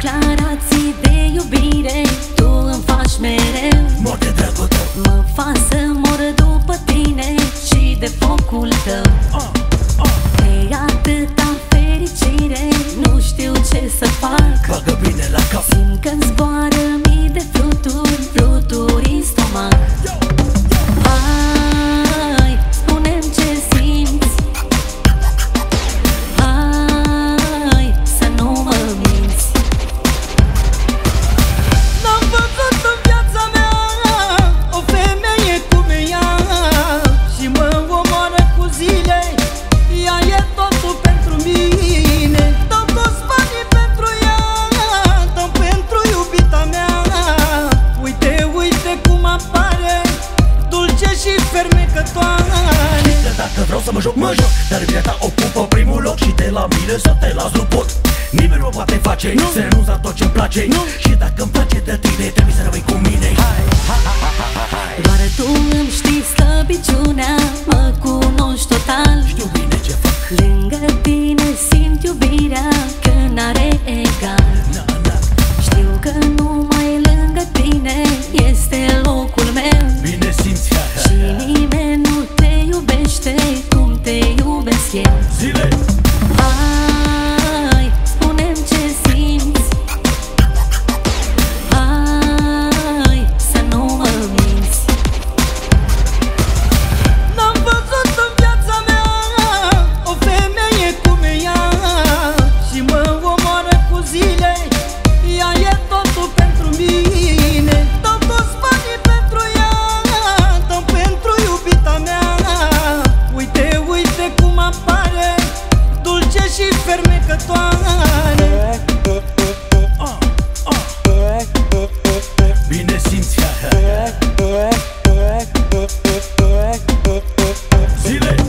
declarații de iubire Tu îmi faci mereu. Mor de dragul Mă fac să mor după tine Și de focul tău. Vreau să mă joc, mă joc Dar vine ta o primul loc Și de la mine să te las nu pot Nimeni nu poate face nu. Să renunț la tot ce-mi place nu. Și dacă îmi place de tine Trebuie să rămâi cu mine și fermecătoare. Bine simți Zile.